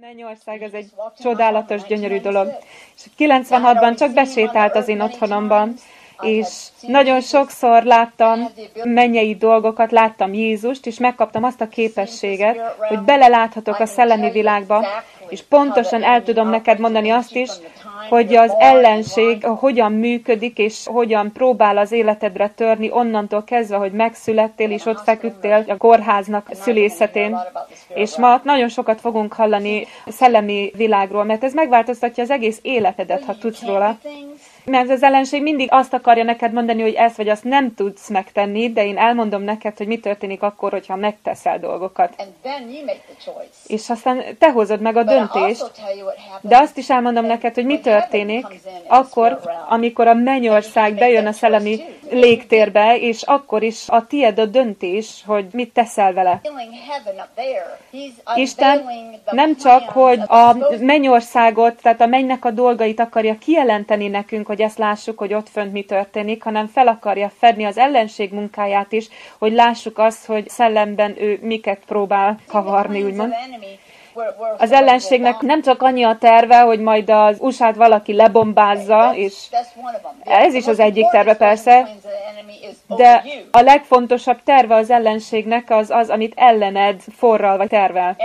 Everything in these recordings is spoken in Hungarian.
Mennyország, ez egy csodálatos, gyönyörű dolog. És 96-ban csak besétált az én otthonomban, és nagyon sokszor láttam mennyei dolgokat, láttam Jézust, és megkaptam azt a képességet, hogy beleláthatok a szellemi világba, és pontosan el tudom neked mondani azt is, hogy az ellenség hogyan működik, és hogyan próbál az életedre törni onnantól kezdve, hogy megszülettél, és ott feküdtél a kórháznak szülészetén. És ma nagyon sokat fogunk hallani szellemi világról, mert ez megváltoztatja az egész életedet, ha tudsz róla. Mert az ellenség mindig azt akarja neked mondani, hogy ezt vagy azt nem tudsz megtenni, de én elmondom neked, hogy mi történik akkor, hogyha megteszel dolgokat. És aztán te hozod meg a döntést, de azt is elmondom neked, hogy mi történik akkor, amikor a mennyország bejön a szellemi légtérbe, és akkor is a tied a döntés, hogy mit teszel vele. Isten nem csak, hogy a mennyországot, tehát a mennynek a dolgait akarja kijelenteni nekünk, hogy ezt lássuk, hogy ott fönt mi történik, hanem fel akarja fedni az ellenség munkáját is, hogy lássuk azt, hogy szellemben ő miket próbál kavarni, úgymond. Az ellenségnek nem csak annyi a terve, hogy majd az usa valaki lebombázza, és ez is az egyik terve persze, de a legfontosabb terve az ellenségnek az az, amit ellened forral vagy tervel.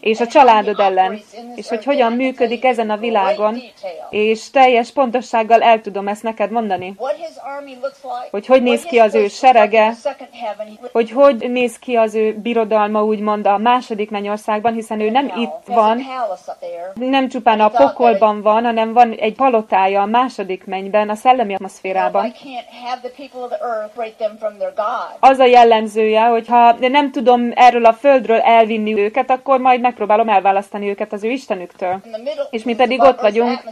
És a családod ellen. És hogy hogyan működik ezen a világon. És teljes pontossággal el tudom ezt neked mondani. Hogy hogy néz ki az ő serege, hogy hogy néz ki az ő birodalma úgymond a második mennyországban, hiszen ő nem itt van, nem csupán a pokolban van, hanem van egy palotája a második mennyben, a szellemi atmoszférában. Az a jellemzője, hogy ha nem tudom erről a földről elvinni őket, akkor majd megpróbálom elválasztani őket az ő Istenüktől. És mi pedig ott vagyunk,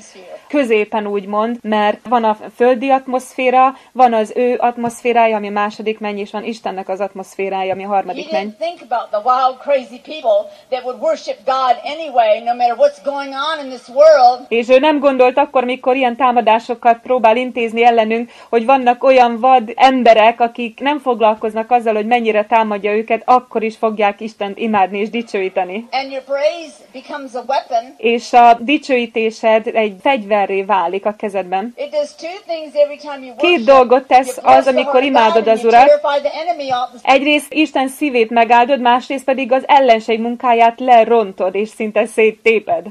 középen úgymond, mert van a földi atmoszféra, van az ő atmoszférája, ami a második menny, és van Istennek az atmoszférája, ami a harmadik menny. És ő nem gondolt akkor, mikor ilyen támadásokat próbál intézni ellenünk, hogy vannak olyan vad emberek, akik nem foglalkoznak azzal, hogy mennyire támadja őket, akkor is fogják Istent imádni és dicsőíteni. És a dicsőítésed egy fegyverré válik a kezedben. Két dolgot tesz az, amikor imádod az Urat. Egyrészt Isten szívét megáldod, másrészt pedig az ellenség munkáját lerontod, és szinte széttéped.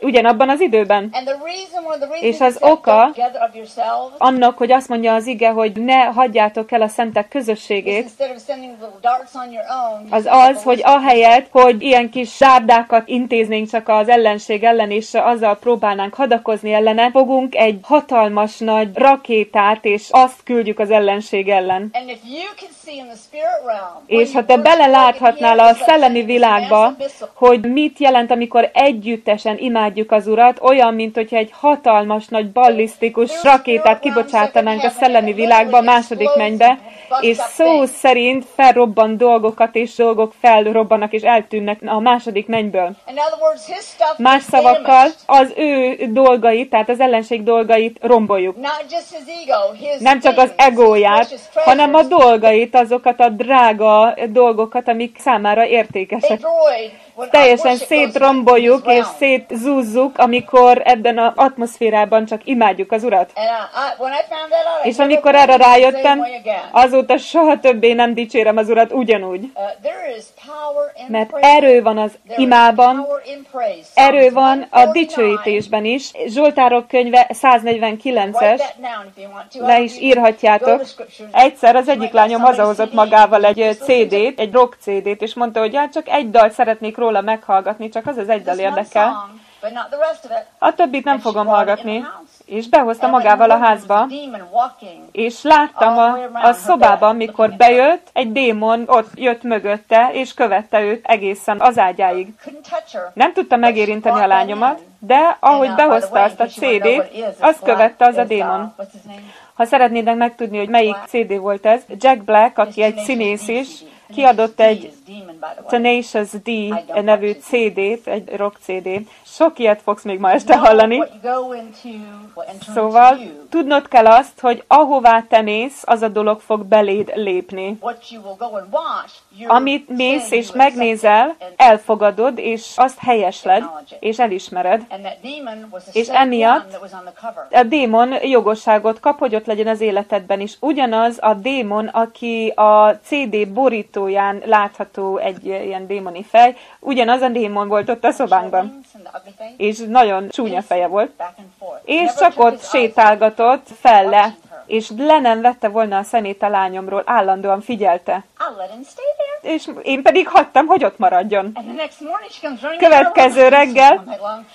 Ugyanabban az időben. És az oka annak, hogy azt mondja az ige, hogy ne hagyjátok el a szentek közösségét, az az, hogy ahelyett, hogy ilyen kis zárdákat intéznénk csak az ellenség ellen, és azzal próbálnánk hadakozni ellene, fogunk egy hatalmas nagy rakétát, és azt küldjük az ellenség ellen. És ha te beleláthatnál a szellemi világba, hogy mit jelent, amikor együttesen imádjuk az Urat, olyan, mint hogyha egy hatalmas nagy ballisztikus rakétát kibocsátanánk a szellemi világba, a második mennybe, és szó szerint felrobban dolgokat, és dolgok felrobbanak és eltűnnek a második mennyből. Más szavakkal az ő dolgait, tehát az ellenség dolgait romboljuk. Nem csak az egóját, hanem a dolgait, azokat a drága dolgokat, amik számára értékesek teljesen szétromboljuk és szétzúzzuk, amikor ebben az atmoszférában csak imádjuk az Urat. És amikor erre rájöttem, azóta soha többé nem dicsérem az Urat ugyanúgy. Mert erő van az imában, erő van a dicsőítésben is. Zsoltárok könyve 149-es, le is írhatjátok. Egyszer az egyik lányom hazahozott magával egy CD-t, egy rock CD-t, és mondta, hogy hát csak egy dalt szeretnék róla róla meghallgatni, csak az az egy dal érdekel. A többit nem fogom hallgatni. És behozta magával a házba, és láttam a, a szobában, mikor bejött, egy démon ott jött mögötte, és követte őt egészen az ágyáig. Nem tudta megérinteni a lányomat, de ahogy behozta azt a CD-t, azt követte az a démon. Ha szeretnének megtudni, hogy melyik CD volt ez, Jack Black, aki egy színész is, kiadott egy Tenacious D nevű CD-t, egy rock CD. Sok ilyet fogsz még ma este hallani. Szóval tudnod kell azt, hogy ahová te mész, az a dolog fog beléd lépni. Amit mész és megnézel, elfogadod, és azt helyesled, és elismered. És emiatt. A démon jogosságot kap, hogy ott legyen az életedben is. Ugyanaz a démon, aki a CD borítóján látható egy ilyen démoni fej, ugyanaz a démon volt ott a szobánkban. És nagyon csúnya feje volt. És csak ott sétálgatott fel le, watching her. És le nem vette volna a szemét a lányomról, állandóan figyelte. És én pedig hagytam, hogy ott maradjon. Következő reggel.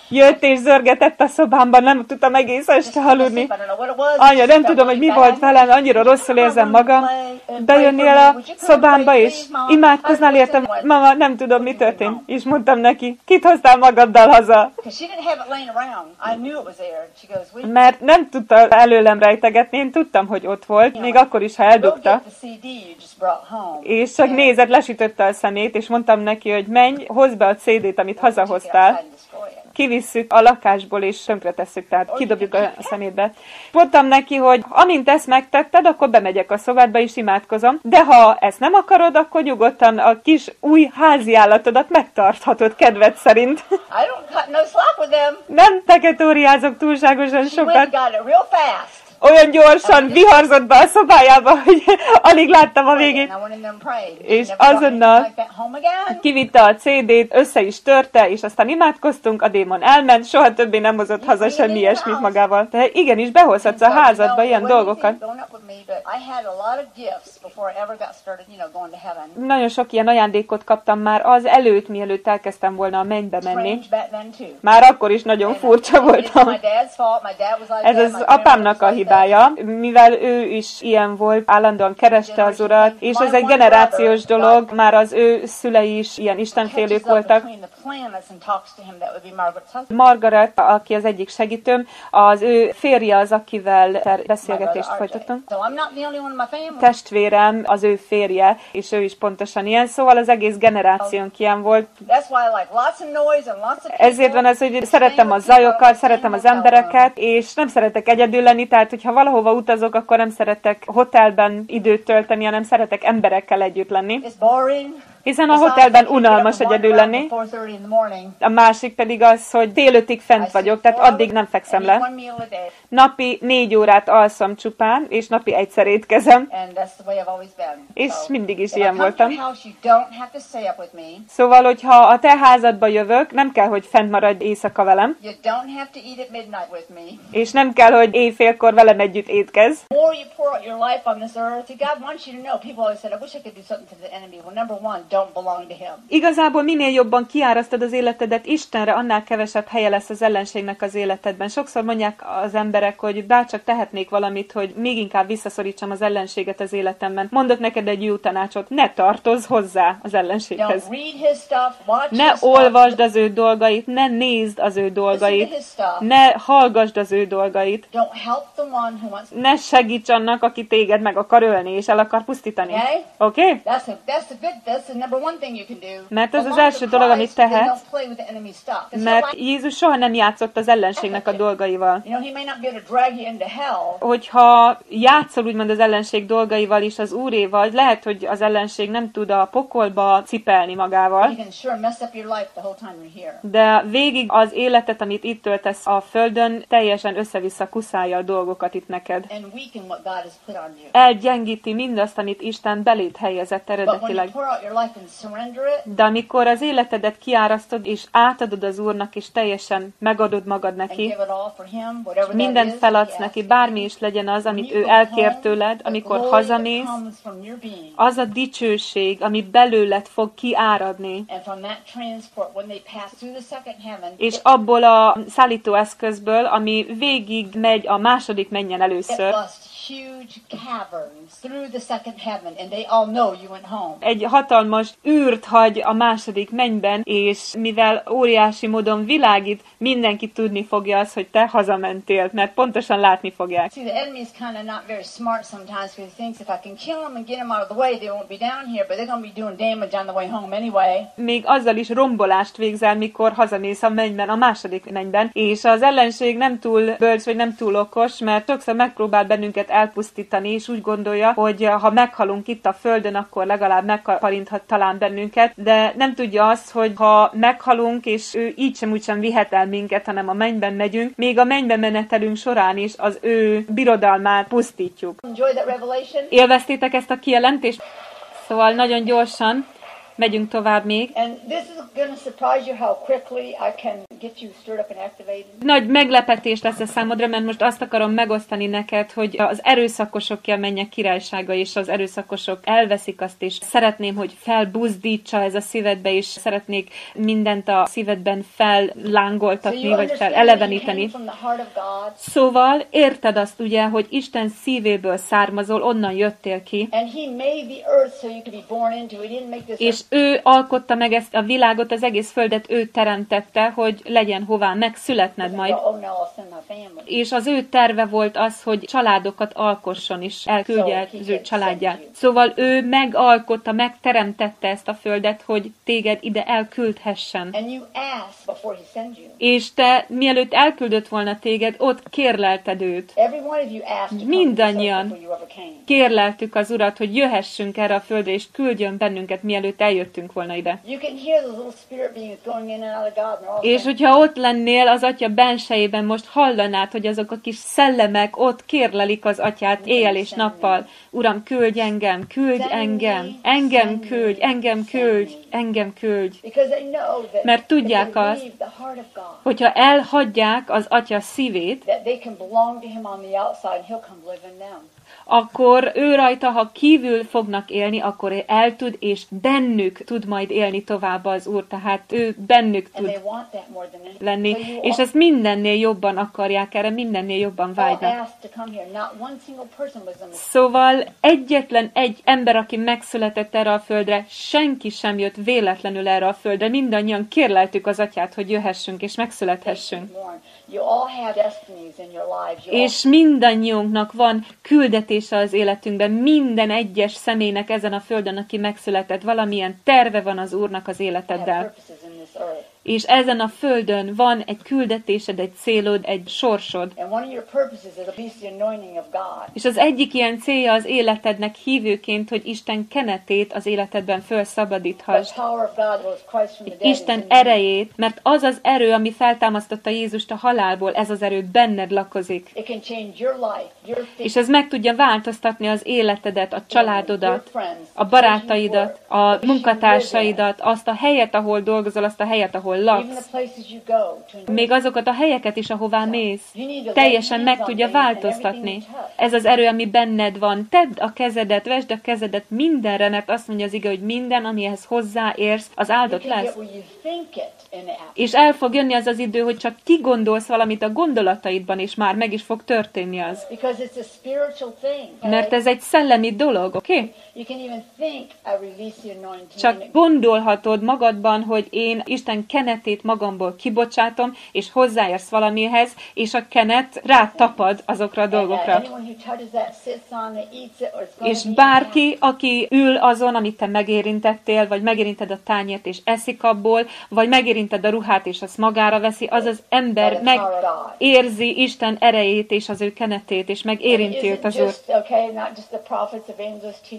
Jött és zörgetett a szobámban, nem tudtam egész este aludni. I don't know what it was. Anya, nem tudom, hogy mi volt velem, annyira rosszul érzem magam. Bejönnél a szobámba, és imádkoznál értem. Mama, nem tudom, mi történt. És mondtam neki, kit hoztál magaddal haza? Mert nem tudta előlem rejtegetni, én tudtam, hogy ott volt, még akkor is, ha eldugta. És csak nézett, lesütötte a szemét, és mondtam neki, hogy menj, hozd be a CD-t, amit hazahoztál. kivisszük a lakásból, és tönkretesszük, tehát kidobjuk a szemétbe. Mondtam neki, hogy amint ezt megtetted, akkor bemegyek a szobádba, és imádkozom, de ha ezt nem akarod, akkor nyugodtan a kis új házi állatodat megtarthatod kedved szerint. No nem teketóriázok túlságosan sokat. Olyan gyorsan viharzott be a szobájába, hogy alig láttam a végét. És azonnal-. Kivitte a CD-t, össze is törte, és aztán imádkoztunk, a démon elment, soha többé nem hozott haza semmi ilyesmit magával. De igenis, behozhatsz a házadba ilyen dolgokat. Nagyon sok ilyen ajándékot kaptam már az előtt, mielőtt elkezdtem volna a mennybe menni. Már akkor is nagyon furcsa voltam. Ez az apámnak a hibája, mivel ő is ilyen volt, állandóan kereste az urat, és ez egy generációs dolog, már az ő szülei is ilyen istenfélők voltak. Margaret, aki az egyik segítőm, az ő férje az, akivel beszélgetést folytattunk. Testvérem az ő férje, és ő is pontosan ilyen, szóval az egész generációnk ilyen volt. Ezért van ez, hogy szeretem a zajokat, szeretem az embereket, és nem szeretek egyedül lenni, tehát hogyha valahova utazok, akkor nem szeretek hotelben időt tölteni, hanem szeretek emberekkel együtt lenni. It's boring. Hiszen a hotelben unalmas egyedül lenni. A másik pedig az, hogy délötig fent vagyok, tehát addig nem fekszem le. Napi négy órát alszom csupán, és napi egyszer étkezem. És mindig is ilyen voltam. Szóval, hogyha a te házadba jövök, nem kell, hogy fent maradj éjszaka velem, és nem kell, hogy éjfélkor velem együtt étkez. The more you pour out your life on this earth, see, God wants you to know. People always said, I wish I could do something to the enemy. Well, number one, don't belong to him. Igazából minél jobban kiárasztod az életedet Istenre, annál kevesebb helye lesz az ellenségnek az életedben. Sokszor mondják az emberek, hogy bárcsak tehetnék valamit, hogy még inkább visszaszorítsam az ellenséget az életemben. Mondok neked egy jó tanácsot, ne tartozz hozzá az ellenséghez. Stuff, Ne olvasd az ő dolgait, ne nézd az ő dolgait, ne hallgasd az ő dolgait, ne segíts annak, aki téged meg akar ölni és el akar pusztítani. Okay? Oké? Okay? That's the that's the good that's the Mert ez az első dolog, amit he'll Mert Jézus soha nem játszott az ellenségnek a dolgaival. Hogyha játszol úgymond az ellenség dolgaival is az úréval, lehet, hogy az ellenség nem tud a pokolba cipelni magával, de végig az életet, amit itt töltesz a földön, teljesen össze-vissza kuszálja a dolgokat itt neked. Elgyengíti mindazt, amit Isten belét helyezett eredetileg. De amikor az életedet kiárasztod, és átadod az Úrnak, és teljesen megadod magad neki, that mindent feladsz neki, bármi is legyen az, amit ő elkér tőled, amikor hazamész, az a dicsőség, ami belőled fog kiáradni, és abból a szállítóeszközből, ami végig megy a második menjen it először, huge caverns through the second heaven, and they all know you went home. Egy hatalmas űrt hagy a második mennyben, és mivel óriási módon világít, mindenki tudni fogja az, hogy te hazamentél, mert pontosan látni fogják. See, the enemy's kind of not very smart sometimes because he thinks if I can kill them and get them out of the way, they won't be down here, but they're going to be doing damage on the way home anyway. még azzal is rombolást végzel, mikor hazamész a mennyben, a második mennyben, és az ellenség nem túl bölcs, vagy nem túl okos, mert sokszor megpróbál bennünket elpusztítani, és úgy gondolja, hogy ha meghalunk itt a földön, akkor legalább meghalinthat talán bennünket, de nem tudja azt, hogy ha meghalunk, és ő így sem úgy sem vihet el minket, hanem a mennyben megyünk, még a mennybe menetelünk során is az ő birodalmát pusztítjuk. Élveztétek ezt a kijelentést? Szóval nagyon gyorsan megyünk tovább még. Nagy meglepetés lesz a számodra, mert most azt akarom megosztani neked, hogy az erőszakosok mennyek királysága, és az erőszakosok elveszik azt, és szeretném, hogy felbuzdítsa ez a szívedbe, és szeretnék mindent a szívedben fellángoltatni, vagy you came feleleveníteni. Szóval érted azt ugye, hogy Isten szívéből származol, onnan jöttél ki, so és ő alkotta meg ezt a világot, az egész földet ő teremtette, hogy legyen hová megszületned majd. És az ő terve volt az, hogy családokat alkosson és elküldje az ő családját. Szóval ő megalkotta, megteremtette ezt a földet, hogy téged ide elküldhessen. És te, mielőtt elküldött volna téged, ott kérlelted őt. Mindannyian. Kérleltük az Urat, hogy jöhessünk erre a földre, és küldjön bennünket, mielőtt eljöttünk volna ide. És hogyha ott lennél az atya bensejében, most hallanád, hogy azok a kis szellemek ott kérlelik az atyát éjjel és nappal. Uram, küldj engem, küldj engem, engem küldj, engem küldj, engem küldj. Mert tudják azt, Hogyha elhagyják az atya szívét, akkor ő rajta, ha kívül fognak élni, akkor el tud, és bennük tud majd élni tovább az Úr, tehát ő bennük tud lenni, So és ezt mindennél jobban akarják erre, mindennél jobban vágynak. Szóval egyetlen egy ember, aki megszületett erre a földre, senki sem jött véletlenül erre a földre. Mindannyian kérleltük az atyát, hogy jöhessünk és megszülethessünk. És mindannyiunknak van küldetése az életünkben, minden egyes személynek ezen a földön, aki megszületett, valamilyen terve van az Úrnak az életeddel. És ezen a földön van egy küldetésed, egy célod, egy sorsod. És az egyik ilyen célja az életednek hívőként, hogy Isten kenetét az életedben is Isten erejét, mert az az erő, ami feltámasztotta Jézust a halálból, ez az erő benned lakozik. És ez meg tudja változtatni az életedet, a családodat, a barátaidat, a munkatársaidat, azt a helyet, ahol dolgozol, azt a helyet, ahol even laksz. Még azokat a helyeket is, ahová mész, teljesen meg tudja változtatni. Ez az erő, ami benned van. Tedd a kezedet, vesd a kezedet mindenre, mert azt mondja az ige, hogy minden, amihez hozzáérsz, az áldott lesz. És el fog jönni az az idő, hogy csak kigondolsz valamit a gondolataidban, és már meg is fog történni az. Mert ez egy szellemi dolog, oké? Okay? Csak gondolhatod magadban, hogy én Isten kenetét magamból kibocsátom, és hozzáérsz valamihez, és a kenet rátapad azokra a dolgokra. És bárki, aki ül azon, amit te megérintettél, vagy megérinted a tányért, és eszik abból, vagy megérinted a ruhát, és azt magára veszi, az az ember megérzi Isten erejét és az ő kenetét, és megérinti őt az Úr.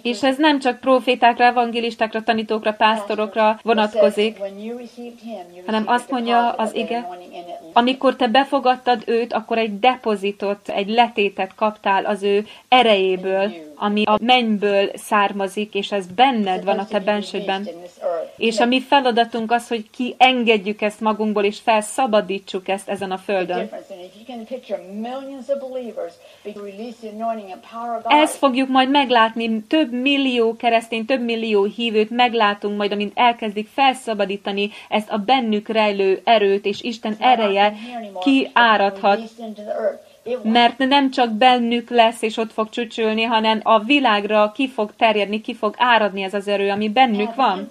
És ez nem csak profétákra, evangélistákra, tanítókra, pásztorokra vonatkozik, Hanem azt mondja az ige, amikor te befogadtad őt, akkor egy depozitot, egy letétet kaptál az ő erejéből, ami a mennyből származik, és ez benned van a te bensődben. És a mi feladatunk az, hogy kiengedjük ezt magunkból, és felszabadítsuk ezt ezen a földön. Ezt fogjuk majd meglátni, több millió keresztény, több millió hívőt meglátunk majd, amint elkezdik felszabadítani ezt a bennük rejlő erőt, és Isten ereje kiáradhat. Mert nem csak bennük lesz és ott fog csücsülni, hanem a világra ki fog terjedni, ki fog áradni ez az erő, ami bennük van.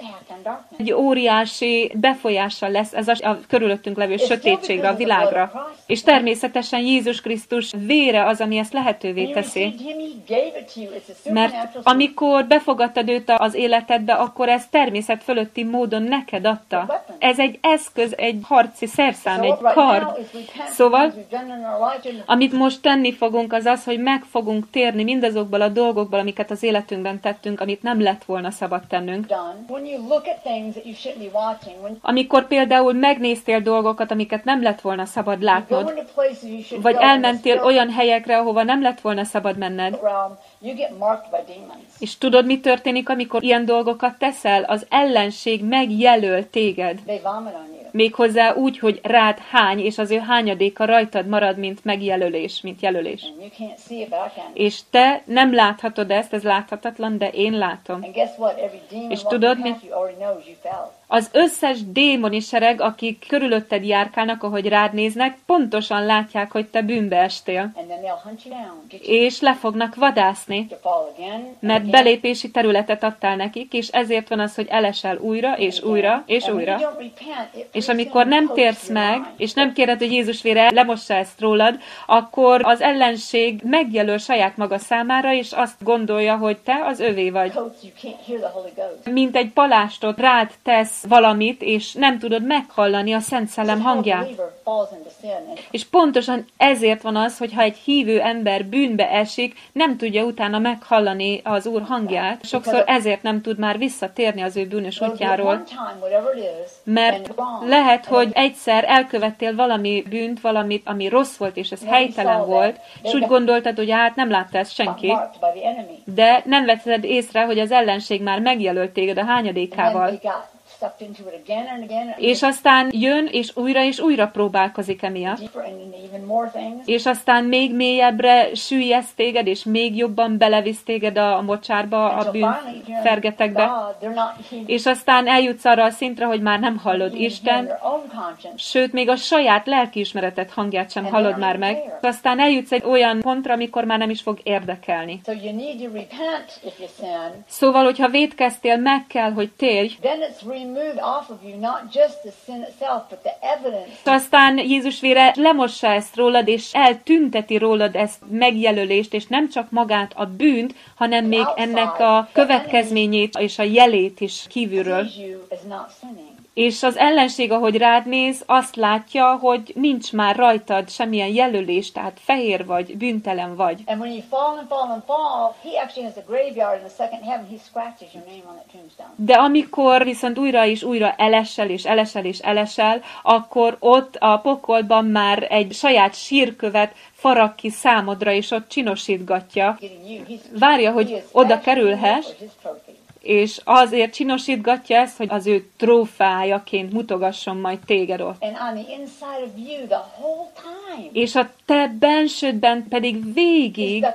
Egy óriási befolyással lesz ez a, a körülöttünk levő sötétségre, a világra. És természetesen Jézus Krisztus vére az, ami ezt lehetővé teszi. Mert amikor befogadtad őt az életedbe, akkor ez természet fölötti módon neked adta. Ez egy eszköz, egy harci szerszám, So egy kard. Szóval, things amit most tenni fogunk, az az, hogy meg fogunk térni mindazokból a dolgokból, amiket az életünkben tettünk, amit nem lett volna szabad tennünk. Amikor például megnéztél dolgokat, amiket nem lett volna szabad látnod, vagy elmentél olyan helyekre, ahova nem lett volna szabad menned, és tudod, mi történik, amikor ilyen dolgokat teszel? Az ellenség megjelöl téged. Méghozzá úgy, hogy rád hány, és az ő hányadéka rajtad marad, mint megjelölés, mint jelölés. És te nem láthatod ezt, ez láthatatlan, de én látom. És tudod, past Az összes démoni sereg, akik körülötted járkálnak, ahogy rád néznek, pontosan látják, hogy te bűnbe estél. És le fognak vadászni, mert belépési területet adtál nekik, és ezért van az, hogy elesel újra, és újra, és újra. És amikor nem térsz meg, és nem kéred, hogy Jézus vére lemossa ezt rólad, akkor az ellenség megjelöl saját maga számára, és azt gondolja, hogy te az övé vagy. Mint egy palástot rád tesz valamit, és nem tudod meghallani a Szent Szellem hangját. És pontosan ezért van az, hogy ha egy hívő ember bűnbe esik, nem tudja utána meghallani az Úr hangját. Sokszor ezért nem tud már visszatérni az ő bűnös útjáról. Mert lehet, hogy egyszer elkövettél valami bűnt, valamit, ami rossz volt, és ez helytelen volt, és úgy gondoltad, hogy hát nem látta ezt senki, de nem vetted észre, hogy az ellenség már megjelölt téged a hányadékával. És aztán jön, és újra és újra próbálkozik emiatt. És aztán még mélyebbre süllyesz téged, és még jobban belevisz téged a mocsárba, a bűn fergetekbe. Even, És aztán eljutsz arra a szintre, hogy már nem hallod Isten, sőt, még a saját lelkiismeretet hangját sem hallod már meg. Aztán eljutsz egy olyan pontra, amikor már nem is fog érdekelni. Szóval, hogyha védkeztél, meg kell, hogy térj, Aztán Jézus vére lemossa ezt rólad, és eltünteti rólad ezt megjelölést, és nem csak magát a bűnt, hanem még ennek a következményét és a jelét is kívülről. És az ellenség, ahogy rád néz, azt látja, hogy nincs már rajtad semmilyen jelölés, tehát fehér vagy, bűntelen vagy. And when you fall and fall and fall, he actually has a graveyard in the second heaven. He scratches your name on that tombstone. De amikor viszont újra és újra elesel, és elesel, és elesel, akkor ott a pokolban már egy saját sírkövet farag ki számodra, és ott csinosítgatja, Várja, hogy oda kerülhess. És azért csinosítgatja ezt, hogy az ő trófájaként mutogasson majd téged ott. And on the inside of you, the whole time, És a te bensődben pedig végig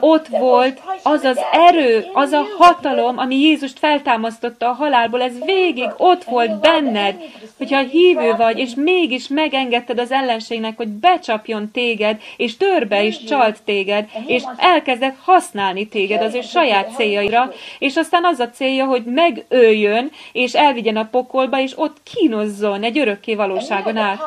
ott volt az az erő, az a hatalom, ami Jézust feltámasztotta a halálból, ez végig ott volt benned, hogyha hívő vagy, és mégis megengedted az ellenségnek, hogy becsapjon téged, és törbe is csalt téged, és elkezdett használni téged az ő saját céljaira, és aztán az a célja, hogy megöljön, és elvigyen a pokolba, és ott kínozzon egy örökké valóságon át.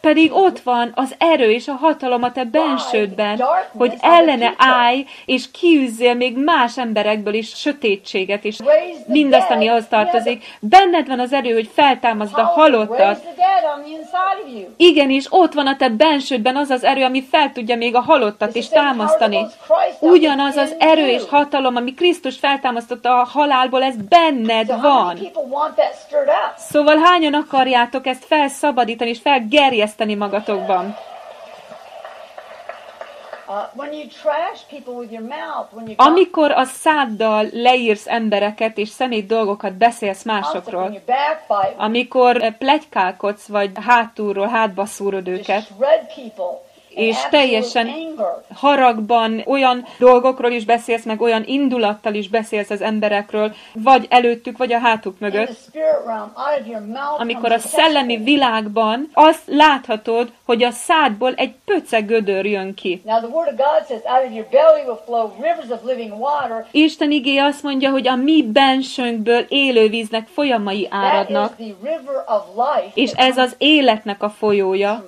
Pedig ott van az erő és a hatalom a te bensődben, hogy ellene állj, és kiűzzél még más emberekből is sötétséget, és mindazt, ami ahhoz tartozik. Benned van az erő, hogy feltámazd a halottat. you. Igenis, ott van a te bensődben az az erő, ami fel tudja még a halottat is támasztani. Ugyanaz az erő és hatalom, ami Krisztus feltámasztotta a halálból, ez benned So van. Szóval hányan akarjátok ezt felszabadítani és felgerjeszteni magatokban? Uh, Amikor a száddal leírsz embereket és szemét dolgokat beszélsz másokról, amikor eh, plegykálkodsz, vagy hátulról hátba szúrod őket, és teljesen haragban olyan dolgokról is beszélsz, meg olyan indulattal is beszélsz az emberekről, vagy előttük, vagy a hátuk mögött, amikor a szellemi világban azt láthatod, hogy a szádból egy pöceg gödör jön ki. Isten igéje azt mondja, hogy a mi bensőnkből élő víznek folyamai áradnak, és ez az életnek a folyója,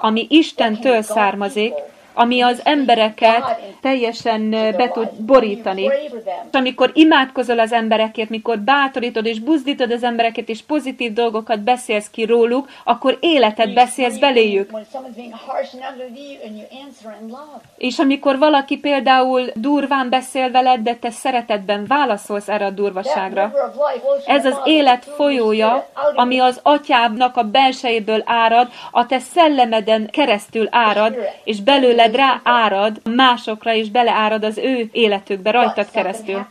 ami Istentől származik, marmazik, ami az embereket teljesen be tud borítani. És amikor imádkozol az emberekért, mikor bátorítod és buzdítod az embereket, és pozitív dolgokat beszélsz ki róluk, akkor életet beszélsz beléjük. És amikor valaki például durván beszél veled, de te szeretetben válaszolsz erre a durvaságra, ez az élet folyója, ami az atyábnak a belsejéből árad, a te szellemeden keresztül árad, és belőled rá árad másokra, és beleárad az ő életükbe rajtad keresztül.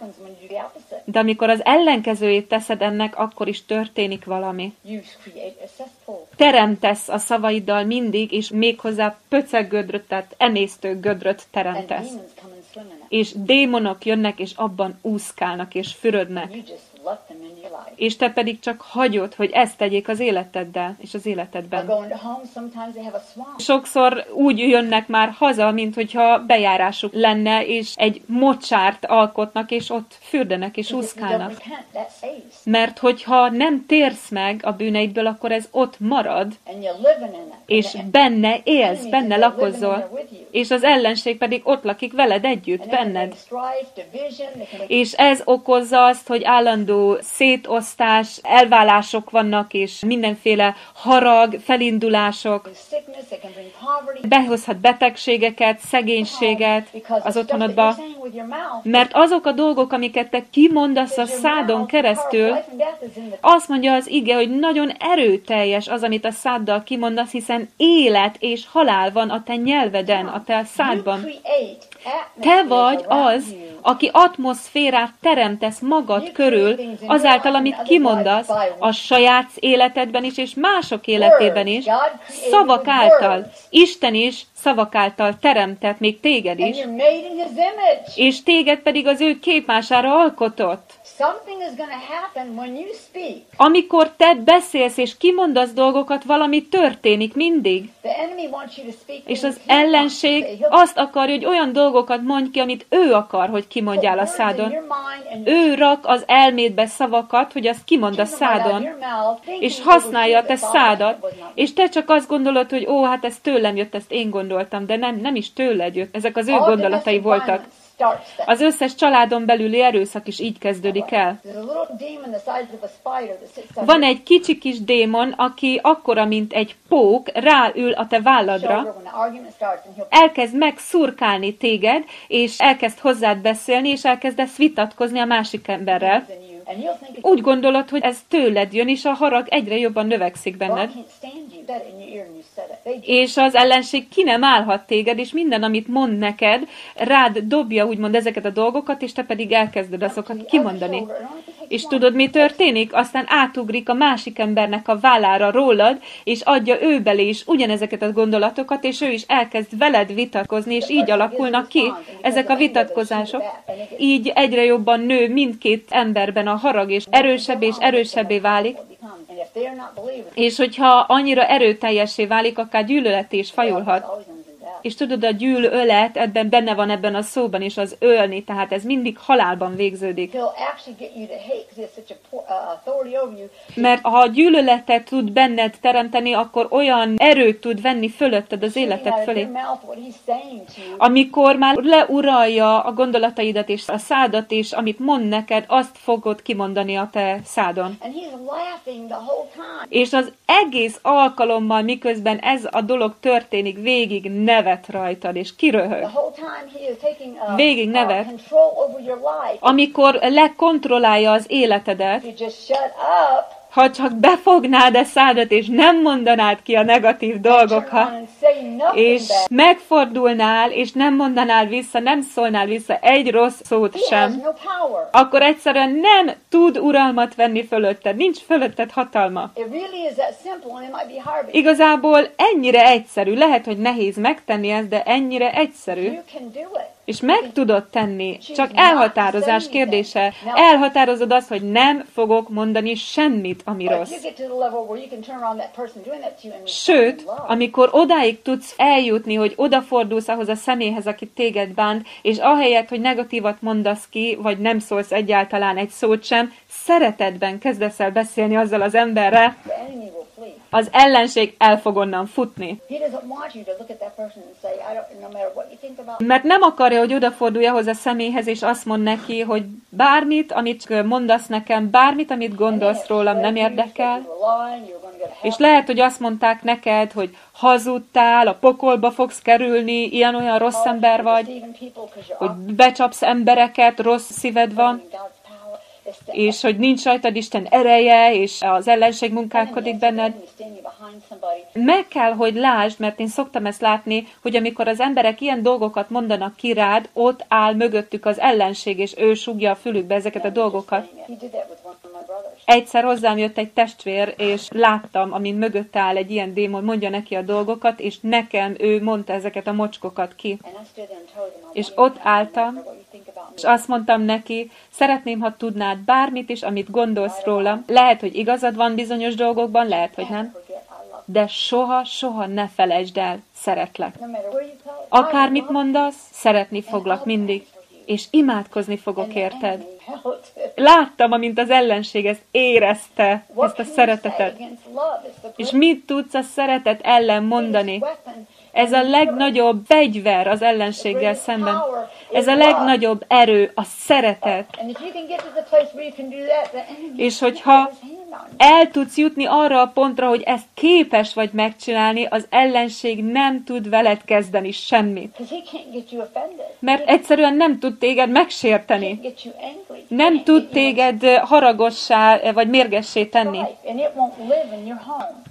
De amikor az ellenkezőjét teszed ennek, akkor is történik valami. Teremtesz a szavaiddal mindig, és méghozzá pöceg gödröt, tehát emésztő gödröt teremtesz. És démonok jönnek, és abban úszkálnak, és fürödnek. Life. És te pedig csak hagyod, hogy ezt tegyék az életeddel, és az életedben. Sokszor úgy jönnek már haza, mint hogyha bejárásuk lenne, és egy mocsárt alkotnak, és ott fürdenek és úszkálnak. Mert hogyha nem térsz meg a bűneidből, akkor ez ott marad, és benne élsz, benne lakozol, és az ellenség pedig ott lakik veled együtt, benned. És ez okozza azt, hogy állandó szétosztás, elválások vannak, és mindenféle harag, felindulások, behozhat betegségeket, szegénységet az otthonodba, mert azok a dolgok, amiket te kimondasz a szádon keresztül, azt mondja az ige, hogy nagyon erőteljes az, amit a száddal kimondasz, hiszen élet és halál van a te nyelveden, a te szádban. Te vagy az, aki atmoszférát teremtesz magad körül, azáltal, amit kimondasz a saját életedben is, és mások életében is, szavak által. Isten is szavak által teremtett még téged is, és téged pedig az ő képmására alkotott. Amikor te beszélsz és kimondasz dolgokat, valami történik mindig. És az ellenség azt akarja, hogy olyan dolgokat mondj ki, amit ő akar, hogy kimondjál a szádon. Ő rak az elmédbe szavakat, hogy azt kimond a szádon, és használja a te szádat, és te csak azt gondolod, hogy ó, hát ez tőlem jött, ezt én gondoltam, de nem, nem is tőled jött, ezek az ő All gondolatai voltak. Az összes családon belüli erőszak is így kezdődik el. Van egy kicsi kis démon, aki akkora, mint egy pók, ráül a te válladra, elkezd megszurkálni téged, és elkezd hozzád beszélni, és elkezdesz vitatkozni a másik emberrel. Úgy gondolod, hogy ez tőled jön, és a harag egyre jobban növekszik benned. És az ellenség ki nem állhat téged, és minden, amit mond neked, rád dobja úgymond ezeket a dolgokat, és te pedig elkezded azokat kimondani. És tudod, mi történik? Aztán átugrik a másik embernek a vállára rólad, és adja ő belé is ugyanezeket a gondolatokat, és ő is elkezd veled vitatkozni, és így alakulnak ki ezek a vitatkozások. Így egyre jobban nő mindkét emberben a harag, és erősebb és erősebbé válik. És hogyha annyira erőteljessé válik, akár gyűlölet is fajulhat. És tudod, a gyűlölet ebben benne van ebben a szóban is az ölni, tehát ez mindig halálban végződik. Uh. Mert ha gyűlöletet tud benned teremteni, akkor olyan erőt tud venni fölötted az életed fölé. Amikor már leuralja a gondolataidat és a szádat, és amit mond neked, azt fogod kimondani a te szádon. És az egész alkalommal, miközben ez a dolog történik, végig nevet rajtad, és kiröhög. Uh, Végig uh, nevet. Amikor lekontrollálja az életedet, Ha csak befognád a szádat, és nem mondanád ki a negatív dolgokat, és megfordulnál, és nem mondanál vissza, nem szólnál vissza egy rossz szót sem, akkor egyszerűen nem tud uralmat venni fölötted, nincs fölötted hatalma. Igazából ennyire egyszerű, lehet, hogy nehéz megtenni ezt, de ennyire egyszerű, és meg tudod tenni, csak elhatározás kérdése. Elhatározod azt, hogy nem fogok mondani semmit, ami rossz. Sőt, amikor odáig tudsz eljutni, hogy odafordulsz ahhoz a személyhez, aki téged bánt, és ahelyett, hogy negatívat mondasz ki, vagy nem szólsz egyáltalán egy szót sem, szeretetben kezdesz el beszélni azzal az emberrel, az ellenség el fog onnan futni. Mert nem akarja, hogy odafordulj ahhoz a személyhez, és azt mond neki, hogy bármit, amit mondasz nekem, bármit, amit gondolsz rólam, nem érdekel. És lehet, hogy azt mondták neked, hogy hazudtál, a pokolba fogsz kerülni, ilyen-olyan rossz ember vagy, hogy becsapsz embereket, rossz szíved van, és hogy nincs rajtad Isten ereje, és az ellenség munkálkodik benned. Meg kell, hogy lásd, mert én szoktam ezt látni, hogy amikor az emberek ilyen dolgokat mondanak ki rád, ott áll mögöttük az ellenség, és ő sugja a fülükbe ezeket a dolgokat. Egyszer hozzám jött egy testvér, és láttam, amint mögött áll egy ilyen démon, mondja neki a dolgokat, és nekem ő mondta ezeket a mocskokat ki. És ott álltam, És azt mondtam neki, szeretném, ha tudnád bármit is, amit gondolsz rólam. Lehet, hogy igazad van bizonyos dolgokban, lehet, hogy nem. De soha, soha ne felejtsd el, szeretlek. Akármit mondasz, szeretni foglak mindig, és imádkozni fogok érted. Láttam, amint az ellenség ezt érezte, ezt a szeretetet. És mit tudsz a szeretet ellen mondani? Ez a legnagyobb fegyver az ellenséggel szemben. Ez a legnagyobb erő, a szeretet. És hogyha el tudsz jutni arra a pontra, hogy ezt képes vagy megcsinálni, az ellenség nem tud veled kezdeni semmit. Mert egyszerűen nem tud téged megsérteni. Nem tud téged haragossá vagy mérgessé tenni.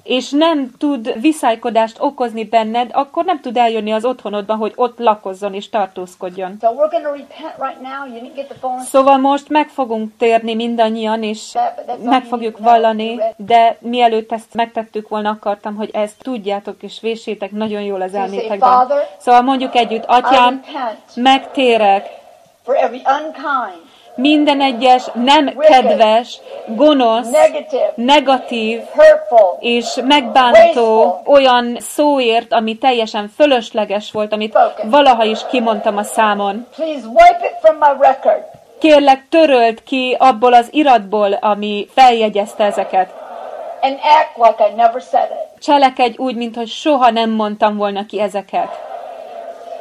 És nem tud viszálykodást okozni benned, akkor nem tud eljönni az otthonodba, hogy ott lakozzon és tartózkodjon. Szóval most meg fogunk térni mindannyian, és meg fogjuk vallani, de mielőtt ezt megtettük volna, akartam, hogy ezt tudjátok és vésétek nagyon jól az elmétekben. Szóval mondjuk együtt, Atyám, megtérek minden egyes nem kedves, gonosz, negatív és megbántó olyan szóért, ami teljesen fölösleges volt, amit valaha is kimondtam a számon. Kérlek, töröld ki abból az iratból, ami feljegyezte ezeket. and act like I never said it. Cselekedj úgy, mintha soha nem mondtam volna ki ezeket.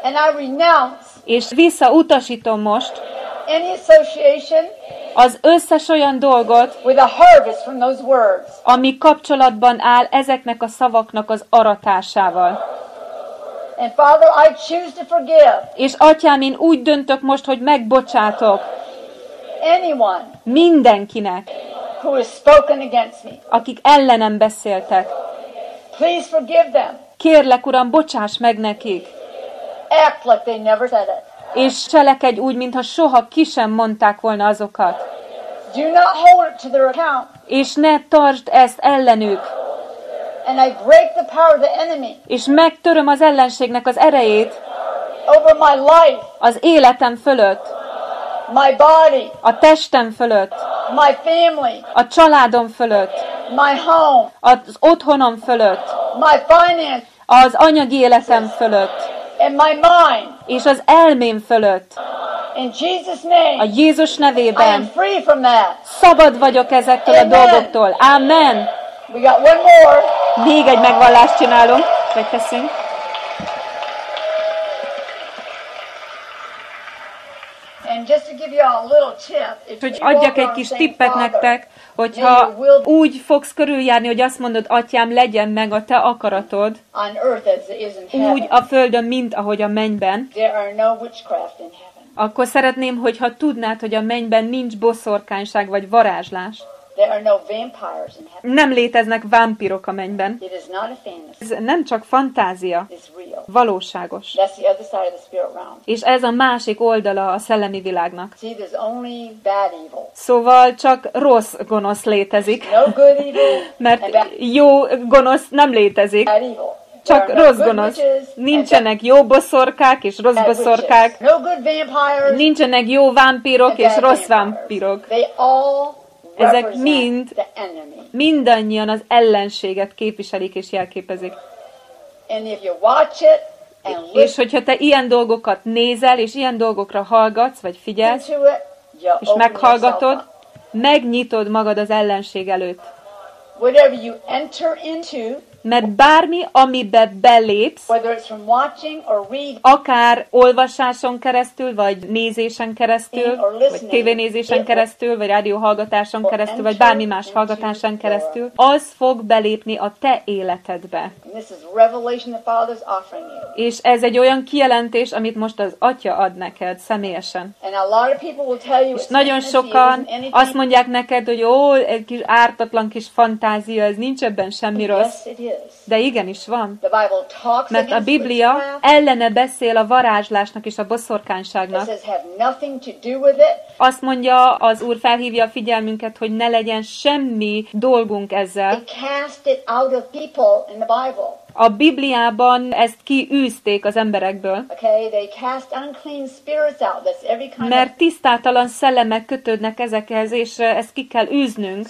And I renounce És visszautasítom most any association az összes olyan dolgot, with a harvest from those words. ami kapcsolatban áll ezeknek a szavaknak az aratásával. And Father, I choose to forgive És atyám, én úgy döntök most, hogy megbocsátok anyone mindenkinek, who has spoken against me. akik ellenem beszéltek. Please forgive them. Kérlek, Uram, bocsáss meg nekik, Act like they never said it. és cselekedj úgy, mintha soha ki sem mondták volna azokat. Do not hold it to their account. És ne tartsd ezt ellenük, And I break the power of the enemy és megtöröm az ellenségnek az erejét over my life, az életem fölött, my body, a testem fölött, my family, a családom fölött, my home, az otthonom fölött, my finance, az anyagi életem fölött, and my mind. és az elmém fölött. In Jesus' A name, Jézus I am nevében free from that. szabad vagyok ezektől a Amen. dolgoktól. Amen. We got one more. Még egy megvallást csinálunk, vagy teszünk. And just to give you all a little tip, if Hogy adjak egy kis tippet nektek, hogyha úgy fogsz körüljárni, hogy azt mondod, atyám, legyen meg a te akaratod, úgy a földön, mint ahogy a mennyben, akkor szeretném, hogyha tudnád, hogy a mennyben nincs boszorkányság vagy varázslás. There are no vampires in heaven. Nem léteznek vámpirok a mennyben. It is not a fantasy. Ez nem csak fantázia, valóságos. That's the other side of the spirit realm. És ez a másik oldala a szellemi világnak. See, there's only bad evil. Szóval csak rossz gonosz létezik, No good evil mert jó gonosz nem létezik. Csak rossz gonosz. Nincsenek jó boszorkák és rossz boszorkák. Nincsenek jó vámpirok and és rossz vampires. Ezek mind-. Mindannyian az ellenséget képviselik és jelképezik. És hogyha te ilyen dolgokat nézel, és ilyen dolgokra hallgatsz, vagy figyelsz, és meghallgatod, megnyitod magad az ellenség előtt. Whatever you enter into, Mert bármi, amibe belépsz, akár olvasáson keresztül, vagy nézésen keresztül, vagy tévénézésen keresztül, vagy rádióhallgatáson keresztül, vagy bármi más hallgatásán keresztül, az fog belépni a te életedbe. És ez egy olyan kijelentés, amit most az Atya ad neked személyesen. És nagyon sokan azt mondják neked, hogy ó, egy kis ártatlan kis fantázia, ez nincs ebben semmi rossz. De igenis van. Mert a Biblia ellene beszél a varázslásnak és a boszorkányságnak. Azt mondja, az Úr felhívja a figyelmünket, hogy ne legyen semmi dolgunk ezzel. A Bibliában ezt kiűzték az emberekből, mert tisztátalan szellemek kötődnek ezekhez, és ezt ki kell űznünk.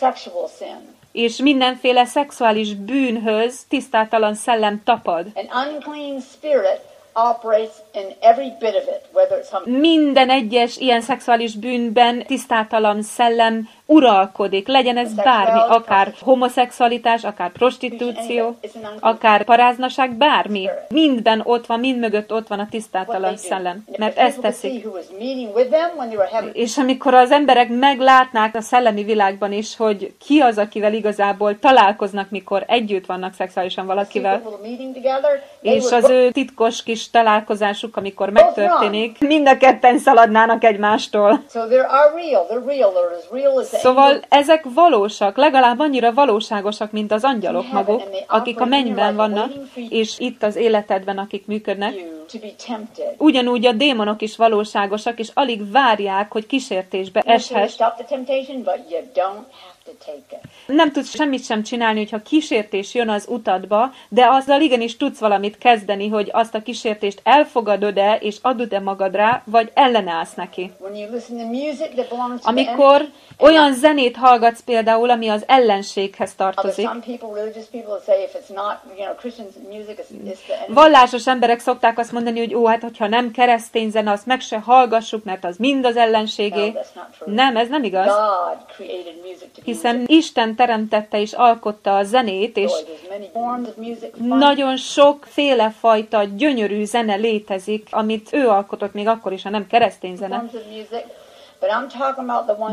És mindenféle szexuális bűnhöz tisztátalan szellem tapad. An unclean spirit operates in every bit of it, whether it's some Minden egyes ilyen szexuális bűnben tisztátalan szellem uralkodik, legyen ez bármi, akár homoszexualitás, akár prostitúció, akár paráznaság, bármi. Mindben ott van, mind mögött ott van a tisztátalan szellem, mert ezt teszik. És amikor az emberek meglátnák a szellemi világban is, hogy ki az, akivel igazából találkoznak, mikor együtt vannak szexuálisan valakivel, és az ő titkos kis találkozásuk, amikor megtörténik, mind a ketten szaladnának egymástól. Szóval ezek valósak, legalább annyira valóságosak, mint az angyalok maguk, akik a mennyben vannak, és itt az életedben, akik működnek. Ugyanúgy a démonok is valóságosak, és alig várják, hogy kísértésbe You Nem tudsz semmit sem csinálni, hogyha kísértés jön az utadba, de azzal igenis tudsz valamit kezdeni, hogy azt a kísértést elfogadod-e, és adod-e magadra, vagy ellenállsz neki. Amikor olyan zenét hallgatsz például, ami az ellenséghez tartozik, vallásos emberek szokták azt mondani, hogy ó, hát hogyha nem keresztény zene, azt meg se hallgassuk, mert az mind az ellenségé. Nem, ez nem igaz. Hiszen. Isten teremtette és alkotta a zenét, és nagyon sokféle fajta gyönyörű zene létezik, amit ő alkotott még akkor is, ha nem keresztény zene.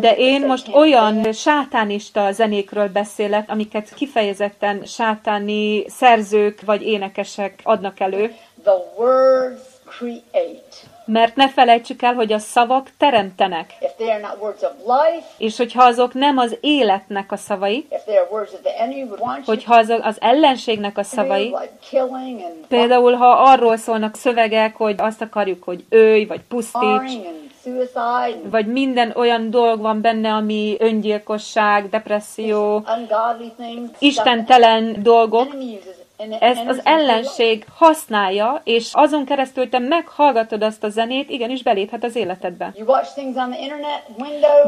De én most olyan sátánista zenékről beszélek, amiket kifejezetten sátáni szerzők vagy énekesek adnak elő, The words create. Mert ne felejtsük el, hogy a szavak teremtenek. Life, És hogyha azok nem az életnek a szavai, hogyha azok az ellenségnek a szavai, például ha arról szólnak szövegek, hogy azt akarjuk, hogy ölj, vagy pusztíts, vagy minden olyan dolog van benne, ami öngyilkosság, depresszió, istentelen dolgok, ezt az ellenség használja, és azon keresztül te meghallgatod azt a zenét, igenis beléphet az életedbe.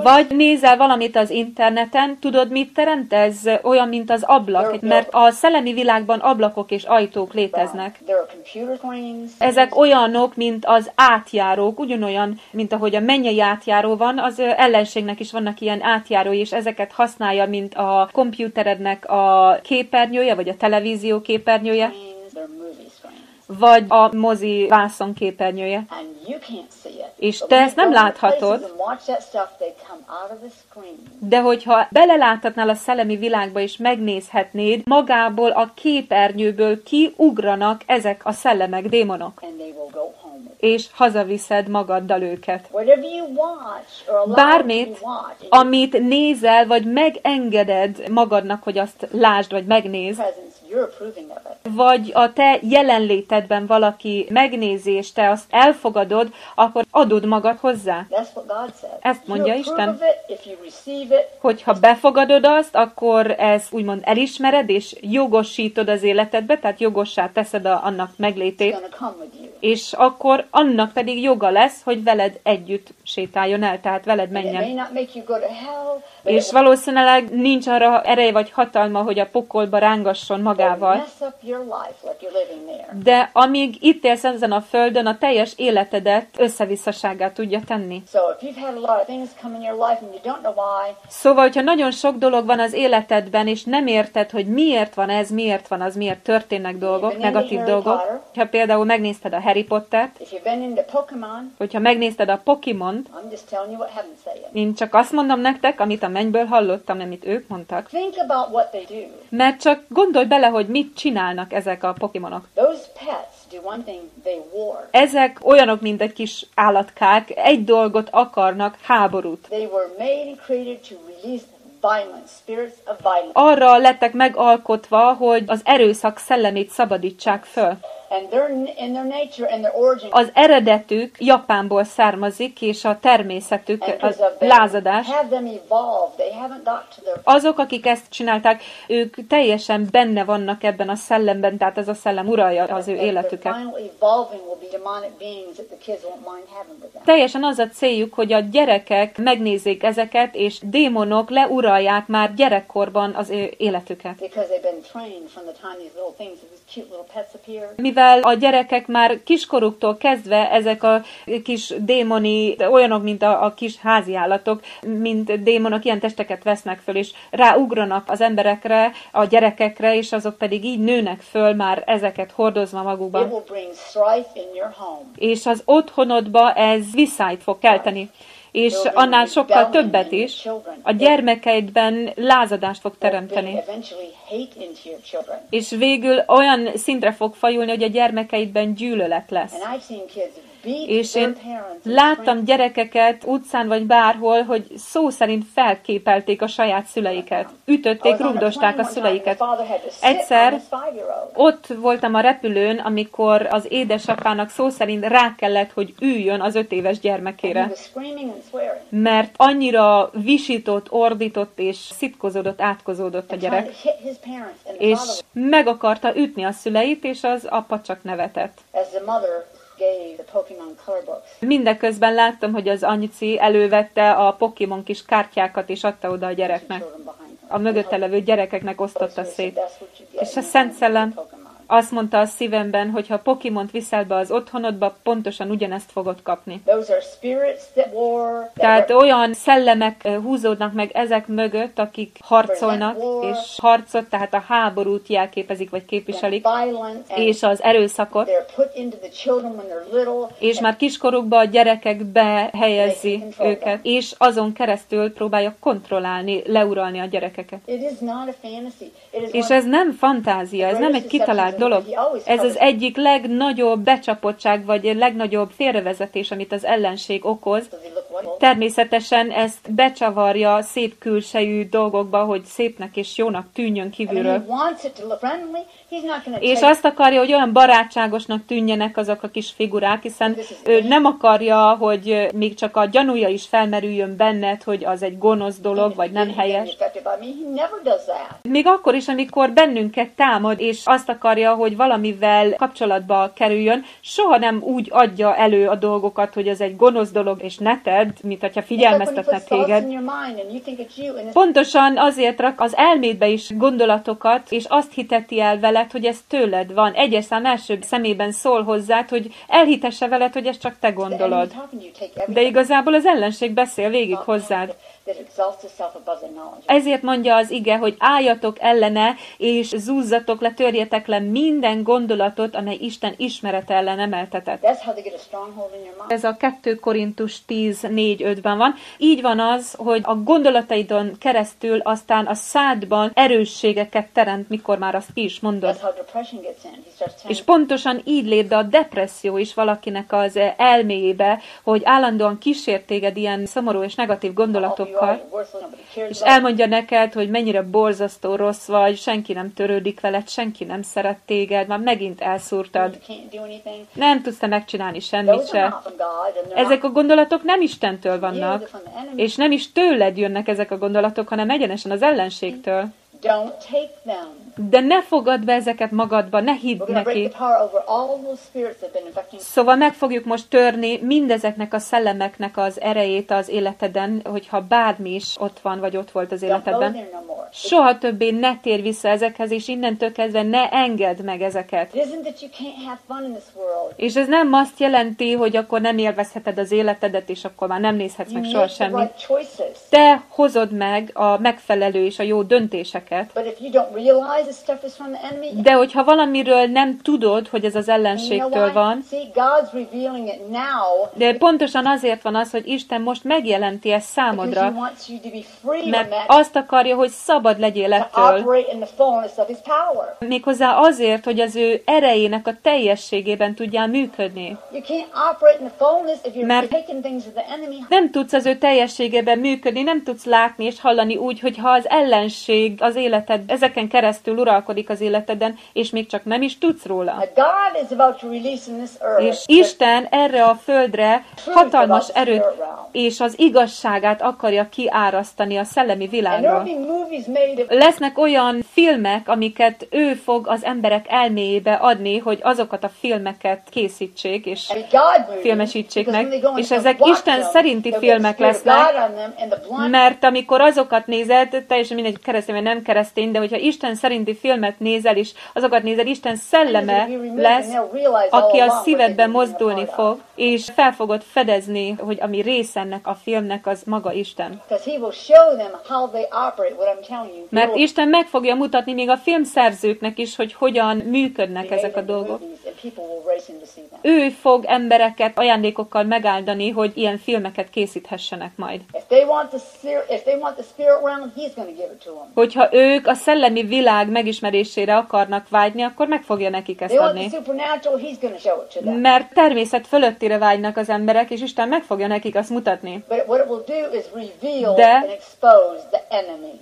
Vagy nézel valamit az interneten, tudod, mit teremt ez? Olyan, mint az ablak, mert a szellemi világban ablakok és ajtók léteznek. Ezek olyanok, mint az átjárók, ugyanolyan, mint ahogy a mennyei átjáró van, az ellenségnek is vannak ilyen átjárói, és ezeket használja, mint a kompjúterednek a képernyője, vagy a televízió képernyője, Screens. vagy a mozi vászon képernyője. És te ezt nem láthatod. De hogyha beleláthatnál a szellemi világba és megnézhetnéd, magából a képernyőből kiugranak ezek a szellemek, démonok. És hazaviszed magaddal őket. Bármit, amit nézel, vagy megengeded magadnak, hogy azt lásd, vagy megnézd, vagy a te jelenlétedben valaki megnézi, és te azt elfogadod, akkor adod magad hozzá. Ezt mondja Isten. Hogyha befogadod azt, akkor ezt úgymond elismered, és jogosítod az életedbe, tehát jogossá teszed a, annak meglétét, és akkor annak pedig joga lesz, hogy veled együtt sétáljon el, tehát veled menjen. És valószínűleg nincs arra ereje vagy hatalma, hogy a pokolba rángasson magával. De amíg itt élsz ezen a földön, a teljes életedet összevisszaságát tudja tenni. Szóval, hogyha nagyon sok dolog van az életedben, és nem érted, hogy miért van ez, miért van az, miért történnek dolgok, negatív dolgok. Ha például megnézted a Harry Pottert, hogyha megnézted a saying. én csak azt mondom nektek, amit a mennyből hallottam, amit ők mondtak. Mert csak gondolj bele, hogy mit csinálnak ezek a Pokémonok. Ezek olyanok, mint egy kis állatkák, egy dolgot akarnak, háborút. Arra lettek megalkotva, hogy az erőszak szellemét szabadítsák föl. Az eredetük Japánból származik, és a természetük a lázadás. Azok, akik ezt csinálták, ők teljesen benne vannak ebben a szellemben, tehát ez a szellem uralja az ő életüket. Teljesen az a céljuk, hogy a gyerekek megnézzék ezeket, és démonok leuralják már gyerekkorban az ő életüket. Mivel a gyerekek már kiskoruktól kezdve ezek a kis démoni, olyanok, mint a, a kis háziállatok, mint démonok, ilyen testeket vesznek föl, és ráugranak az emberekre, a gyerekekre, és azok pedig így nőnek föl, már ezeket hordozva magukban. És az otthonodba ez visszájt fog kelteni. És annál sokkal többet is, a gyermekeidben lázadást fog teremteni. És végül olyan szintre fog fajulni, hogy a gyermekeidben gyűlölet lesz. És én láttam gyerekeket utcán vagy bárhol, hogy szó szerint felképelték a saját szüleiket. Ütötték, rugdosták a szüleiket. Egyszer ott voltam a repülőn, amikor az édesapának szó szerint rá kellett, hogy üljön az öt éves gyermekére. Mert annyira visított, ordított és szitkozódott, átkozódott a gyerek. És meg akarta ütni a szüleit, és az apa csak nevetett. Mindeközben láttam, hogy az anyuci elővette a Pokémon kis kártyákat, és adta oda a gyereknek. A mögötte levő gyerekeknek osztotta szét. És a Szent Szellem. Azt mondta a szívemben, hogy ha Pokémont viszel be az otthonodba, pontosan ugyanezt fogod kapni. Tehát olyan szellemek húzódnak meg ezek mögött, akik harcolnak, és harcot, tehát a háborút jelképezik, vagy képviselik, és az erőszakot, és már kiskorukban a gyerekekbe helyezi őket, és azon keresztül próbálja kontrollálni, leuralni a gyerekeket. És ez nem fantázia, ez nem egy kitalált dolog. Ez az egyik legnagyobb becsapottság, vagy legnagyobb félrevezetés, amit az ellenség okoz. Természetesen ezt becsavarja szép külsejű dolgokba, hogy szépnek és jónak tűnjön kívülről. És azt akarja, hogy olyan barátságosnak tűnjenek azok a kis figurák, hiszen ő nem akarja, hogy még csak a gyanúja is felmerüljön benned, hogy az egy gonosz dolog, vagy nem helyes. Még akkor is, amikor bennünket támad, és azt akarja, hogy valamivel kapcsolatba kerüljön, soha nem úgy adja elő a dolgokat, hogy ez egy gonosz dolog, és ne tedd, mint hogyha when he figyelmeztetne téged. Pontosan azért rak az elmédbe is gondolatokat, és azt hiteti el veled, hogy ez tőled van. Egyes szám első szemében szól hozzád, hogy elhitesse veled, hogy ez csak te gondolod. De igazából az ellenség beszél végig hozzád. Ezért mondja az ige, hogy álljatok ellene, és zúzzatok le, törjetek le minden gondolatot, amely Isten ismerete ellen emeltetett. Ez a 2 Korintus 10.4 4-5-ben van. Így van az, hogy a gondolataidon keresztül aztán a szádban erősségeket teremt, mikor már azt ki is mondod. És pontosan így lép be a depresszió is valakinek az elméjébe, hogy állandóan kísért téged ilyen szomorú és negatív you, cares és elmondja neked, hogy mennyire borzasztó rossz vagy, senki nem törődik veled, senki nem szeret téged, már megint elszúrtad. Nem tudsz te megcsinálni semmit se. Ezek a gondolatok nem Istentől vannak, és nem is tőled jönnek ezek a gondolatok, hanem egyenesen az ellenségtől. Don't take them. De ne fogad be ezeket magadba, ne hidd neki. Szóval meg fogjuk most törni mindezeknek a szellemeknek az erejét az életeden, hogyha bármi is ott van, vagy ott volt az életedben. Soha többé ne térj vissza ezekhez, és innentől kezdve ne engedd meg ezeket. És ez nem azt jelenti, hogy akkor nem élvezheted az életedet, és akkor már nem nézhetsz meg soha semmit. Te hozod meg a megfelelő és a jó döntéseket. Enemy, De hogyha valamiről nem tudod, hogy ez az ellenségtől van, de pontosan azért van az, hogy Isten most megjelenti ezt számodra, mert azt akarja, hogy szabad legyél ettől. Méghozzá azért, hogy az ő erejének a teljességében tudjál működni. Mert-. Nem tudsz az ő teljességében működni, nem tudsz látni és hallani úgy, hogy ha az ellenség az életed, ezeken keresztül uralkodik az életeden, és még csak nem is tudsz róla. És Isten erre a földre hatalmas erőt és az igazságát akarja kiárasztani a szellemi of Lesznek olyan filmek, amiket ő fog az emberek elméjébe adni, hogy azokat a filmeket készítsék, és filmesítsék meg, és ezek Isten szerinti filmek lesznek, mert amikor azokat nézed, teljesen mindegy, keresztény vagy nem keresztény, de hogyha Isten szerinti filmet nézel, és azokat nézed, Isten szelleme lesz, aki a szívedben mozdulni fog, és fel fogod fedezni, hogy ami rész ennek a filmnek, az maga Isten. Mert Isten meg fogja mutatni még a filmszerzőknek is, hogy hogyan működnek ezek a dolgok. Ő fog embereket ajándékokkal megáldani, hogy ilyen filmeket készíthessenek majd. If they ők a szellemi világ megismerésére akarnak vágyni, akkor meg fogja nekik ezt adni. Mert természet fölöttire vágynak az emberek, és Isten meg fogja nekik azt mutatni. De-.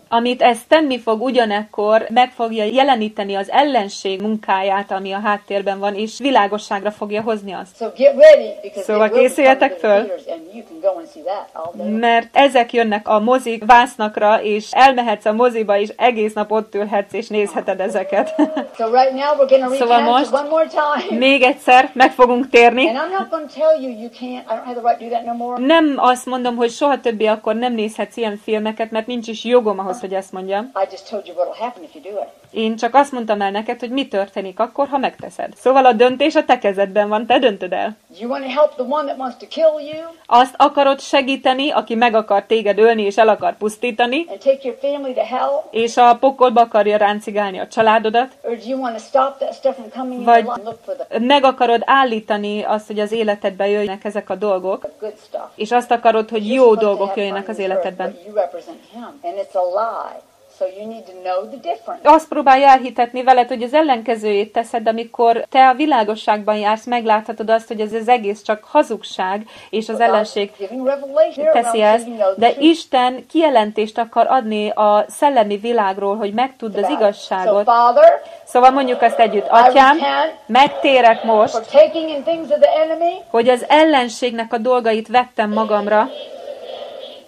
Amit ez tenni fog ugyanekkor, meg fogja jeleníteni az ellenség munkáját, ami a háttérben van, és világosságra fogja hozni azt. Szóval készüljetek föl. Mert ezek jönnek a mozik vásznakra, és elmehetsz a moziba, és egész nap ott ülhetsz, és nézheted ezeket. So right now we're going to Szóval most- one more time. Még egyszer meg fogunk térni. And I'm not going to tell you you can't. I don't have the right to do that no more. Nem azt mondom, hogy soha többé akkor nem nézhetsz ilyen filmeket, mert nincs is jogom ahhoz, hogy ezt mondjam. I just told you what will happen if you do it. Én csak azt mondtam el neked, hogy mi történik akkor, ha megteszed. Szóval a döntés a te kezedben van, te döntöd el. Azt akarod segíteni, aki meg akar téged ölni és el akar pusztítani, és a pokolba akarja ráncigálni a családodat, Vagy- meg akarod állítani azt, hogy az életedbe jöjjenek ezek a dolgok, és azt akarod, hogy jó dolgok jöjjenek az életedben. So you need to know the difference. Azt próbálja elhitetni veled, hogy az ellenkezőjét teszed, amikor te a világosságban jársz, megláthatod azt, hogy ez az egész csak hazugság, és az ellenség teszi ezt, de Isten kijelentést akar adni a szellemi világról, hogy megtudd az igazságot. Szóval mondjuk azt együtt, Atyám, megtérek most, hogy az ellenségnek a dolgait vettem magamra,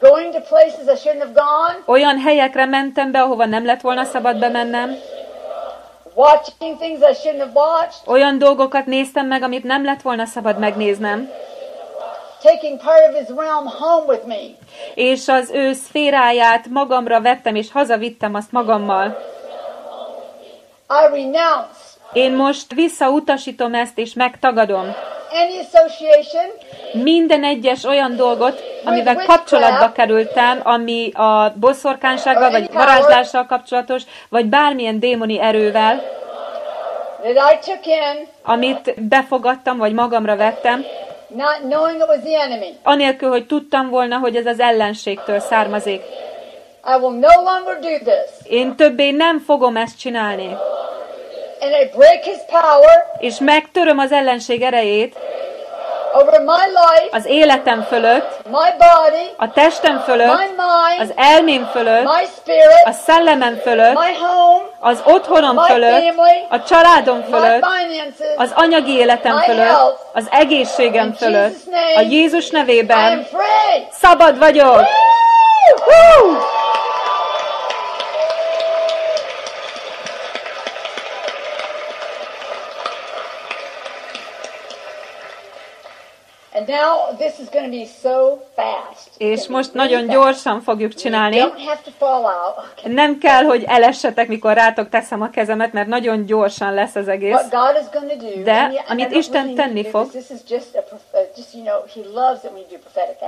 going to places I shouldn't have gone, olyan helyekre mentem be, ahova nem lett volna szabad bemennem, watching things I shouldn't have watched, olyan dolgokat néztem meg, amit nem lett volna szabad megnéznem, taking part of his realm home with me. és az ő szféráját magamra vettem, és hazavittem azt magammal. I renounce Én most visszautasítom ezt, és megtagadom minden egyes olyan dolgot, amivel kapcsolatba kerültem, ami a boszorkánsággal, vagy varázslással kapcsolatos, vagy bármilyen démoni erővel, amit befogadtam, vagy magamra vettem. Anélkül, hogy tudtam volna, hogy ez az ellenségtől származik. Én többé nem fogom ezt csinálni. And I break his power És megtöröm az ellenség erejét over my life, az életem fölött, my body, a testem my fölött, mind, az elmém fölött, my spirit, a szellemem fölött, my home, az otthonom my fölött, family, a családom my fölött, finances. az anyagi életem my fölött, health. az egészségem In fölött. Jesus' name, A Jézus I am nevében free. szabad vagyok! Woo! Hú! Now this is going to be so fast. És most nagyon gyorsan fogjuk csinálni. Nem kell, hogy elessetek, mikor rátok teszem a kezemet, mert nagyon gyorsan lesz az egész. De, amit Isten tenni fog-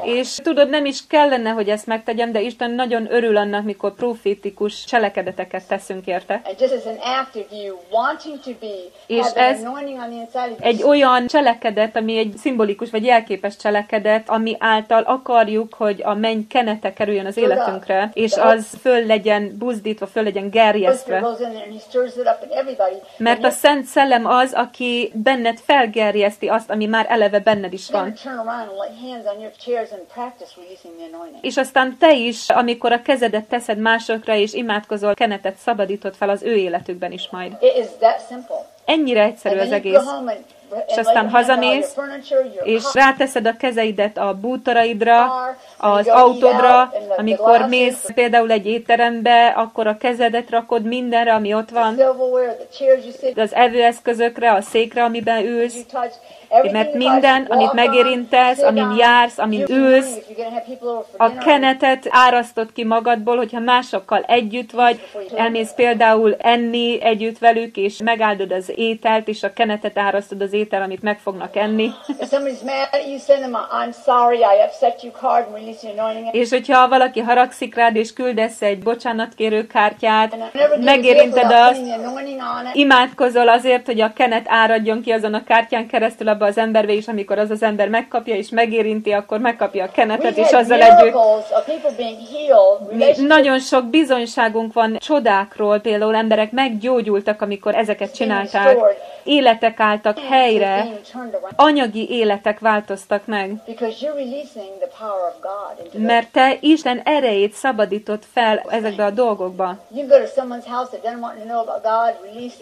uh. És tudod, nem is kellene, hogy ezt megtegyem, de Isten nagyon örül annak, mikor profétikus cselekedeteket teszünk érte. És ez Egy olyan cselekedet, ami egy szimbolikus vagy jelképes cselekedet, ami által akarjuk, hogy a menny kenete kerüljön az életünkre, és az föl legyen buzdítva, föl legyen gerjesztve. Mert a Szent Szellem az, aki benned felgerjeszti azt, ami már eleve benned is van. És aztán te is, amikor a kezedet teszed másokra, és imádkozol, kenetet szabadítod fel az ő életükben is majd. Ennyire egyszerű az egész. És aztán hazamész, és ráteszed a kezeidet a bútoraidra, az autódra, amikor mész például egy étterembe, akkor a kezedet rakod mindenre, ami ott van, az evőeszközökre, a székre, amiben ülsz, mert minden, amit megérintesz, amin jársz, amin ülsz, a kenetet árasztod ki magadból, hogyha másokkal együtt vagy, elmész például enni együtt velük, és megáldod az ételt, és a kenetet árasztod az étel, amit meg fognak enni. És hogyha valaki haragszik rád, és küldesz egy bocsánatkérő kártyát, megérinted azt, imádkozol azért, hogy a kenet áradjon ki azon a kártyán keresztül abba az emberbe, és amikor az az ember megkapja és megérinti, akkor megkapja a kenetet, és azzal együtt nagyon sok bizonyságunk van csodákról, például emberek meggyógyultak, amikor ezeket csinálták. Életek álltak helyre, anyagi életek változtak meg. Mert te Isten erejét szabadított fel ezekbe a dolgokba.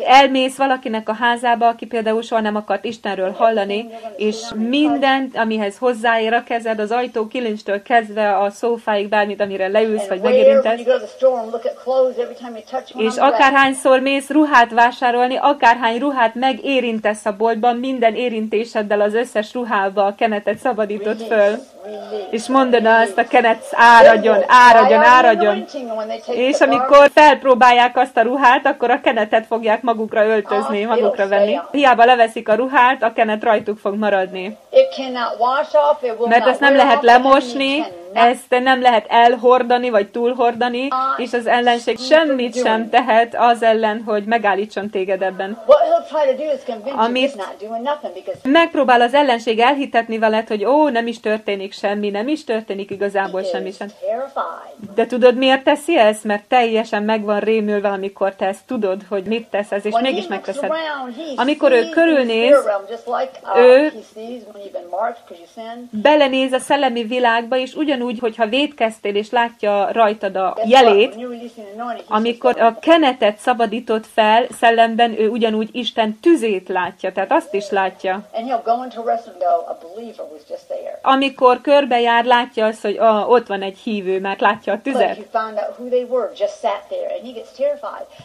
Elmész valakinek a házába, aki például soha nem akart Istenről hallani, és mindent, amihez hozzáér a kezed, az ajtó kilincstől kezdve a szófáig, bármit, amire leülsz, vagy megérintesz, és akárhányszor mész ruhát vásárolni, akárhány ruhát megérintesz a boltban, minden érintéseddel az összes ruhába a kenetet szabadított föl. És mondod azt, a kenet áradjon, áradjon, áradjon. És amikor felpróbálják azt a ruhát, akkor a kenetet fogják magukra öltözni, magukra venni. Hiába leveszik a ruhát, a kenet rajtuk fog maradni. Mert ezt nem lehet lemosni, ezt nem lehet elhordani, vagy túlhordani, és az ellenség semmit sem tehet az ellen, hogy megállítson téged ebben. Amit- Megpróbál az ellenség elhitetni veled, hogy ó, nem is történik semmi, nem is történik igazából semmi sem. De tudod, miért teszi ezt? Mert teljesen meg van rémülve, amikor te ezt tudod, hogy mit tesz ez, és mégis megteszed. Amikor ő körülnéz, ő- Belenéz a szellemi világba, és ugyanúgy, hogyha védkeztél, és látja rajtad a jelét, amikor a kenetet szabadított fel szellemben, ő ugyanúgy Isten tüzét látja, tehát azt is látja. Amikor körbejár, látja azt, hogy ah, ott van egy hívő, mert látja a tüzet.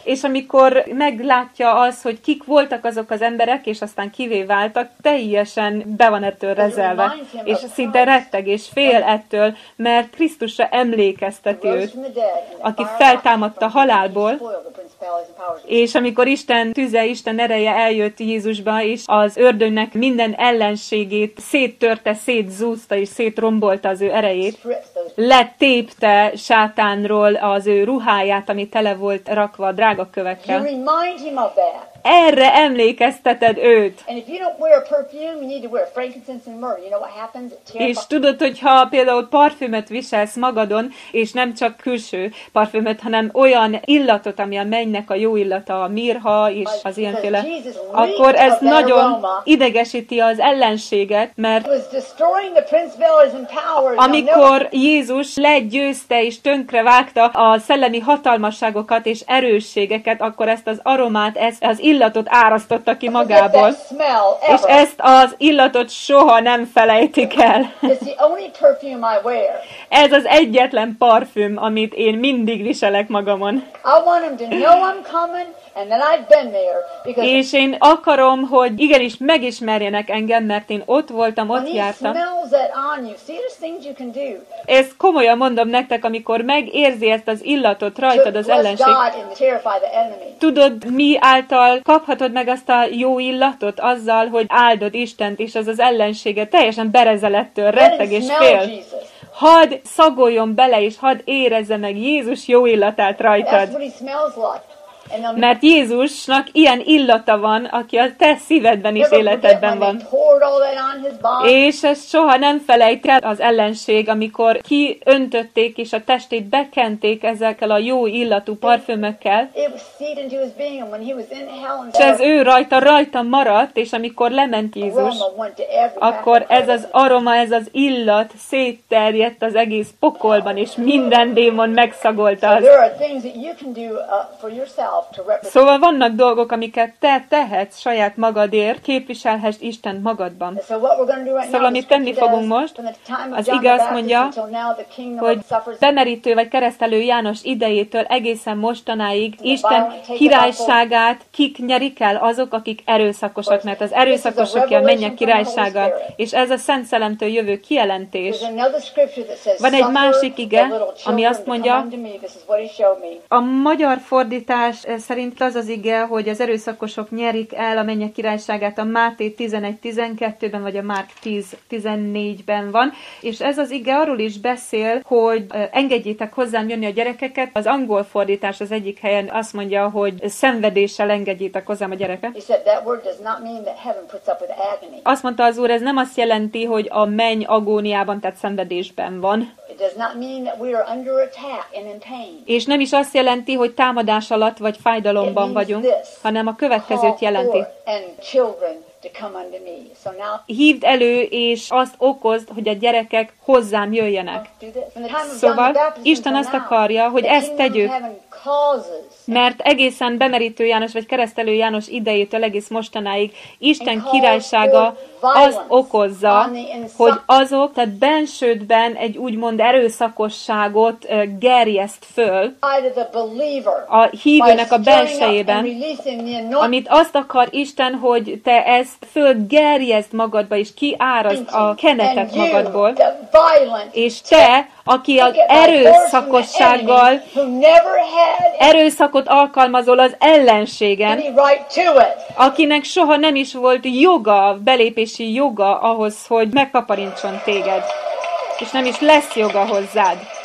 És amikor meglátja az, hogy kik voltak azok az emberek, és aztán kivé váltak, teljesen be van ettől rezelve, és szinte retteg és fél ettől, mert Krisztusra emlékezteti őt. aki feltámadta halálból. És amikor Isten tüze, Isten ereje eljött Jézusba, és az ördögnek minden ellenségét széttörte, szétzúzta és szétrombolta az ő erejét, letépte sátánról az ő ruháját, ami tele volt rakva drága kövekkel. Erre emlékezteted őt. És tudod, hogy ha például parfümöt viselsz magadon, és nem csak külső parfümöt, hanem olyan illatot, ami a mennynek a jó illata, a mirha és az ilyenféle, akkor ez nagyon idegesíti az ellenséget, mert amikor Jézus legyőzte és tönkre vágta a szellemi hatalmasságokat és erősségeket, akkor ezt az aromát, ezt az illatot árasztotta ki magából. És ezt az illatot soha nem felejtik el. Ez az egyetlen parfüm, amit én mindig viselek magamon. És én akarom, hogy igenis megismerjenek engem, mert én ott voltam, ott jártam. Ezt komolyan mondom nektek, amikor megérzi ezt az illatot to rajtad az ellenség. Tudod, mi által kaphatod meg azt a jó illatot? Azzal, hogy áldod Istent, és az az ellensége teljesen berezelettől Let retteg és fél. Hadd szagoljon bele, és hadd érezze meg Jézus jó illatát That's rajtad. what he smells like. Mert Jézusnak ilyen illata van, aki a te szívedben is, életedben van. És ezt soha nem felejti el az ellenség, amikor kiöntötték és a testét bekenték ezekkel a jó illatú parfümökkel, és ez ő rajta rajta maradt, és amikor lement Jézus, akkor ez az aroma, ez az illat szétterjedt az egész pokolban, és minden démon megszagolta azt. Szóval vannak dolgok, amiket te tehetsz saját magadért, képviselhess Isten magadban. Szóval, amit tenni fogunk most, az Baptist mondja, hogy bemerítő vagy keresztelő János idejétől egészen mostanáig Isten királyságát kik nyerik el azok, akik erőszakosak, mert az erőszakosok a mennyek királysága, és ez a Szent Szellemtől jövő kijelentés. Van egy "Suffer másik ige, ami azt mondja, come unto me." This is what he showed me. A magyar fordítás szerint az az ige, hogy az erőszakosok nyerik el a mennyek királyságát a Máté 11-12-ben, vagy a Márk 10-14-ben van, és ez az ige arról is beszél, hogy engedjétek hozzám jönni a gyerekeket. Az angol fordítás az egyik helyen azt mondja, hogy szenvedéssel engedjétek hozzám a gyereket. Azt mondta az úr, ez nem azt jelenti, hogy a menny agóniában, tehát szenvedésben van. És nem is azt jelenti, hogy támadás alatt vagy fájdalomban vagyunk, hanem a következőt jelenti. hívd elő, és azt okozd, hogy a gyerekek hozzám jöjjenek. John Szóval Isten azt akarja, hogy ezt tegyük. Mert egészen bemerítő János vagy keresztelő János idejétől egész mostanáig Isten királysága azt okozza, hogy azok, tehát bensődben egy úgymond erőszakosságot gerjeszt föl, a hívőnek a belsejében, amit azt akar Isten, hogy te ezt fölgerjezd magadba, és kiárazd a kenetet magadból, és te, aki az erőszakossággal erőszakot alkalmazol az ellenségen, akinek soha nem is volt joga, belépési joga ahhoz, hogy megkaparintson téged. És nem is lesz joga hozzád.